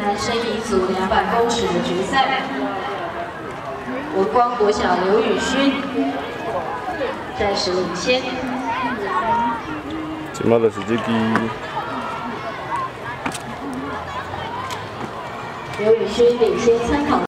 男生乙组两百公尺的决赛，文光国小刘宇勋暂时领先。今麦就是这支。刘宇勋领先参考。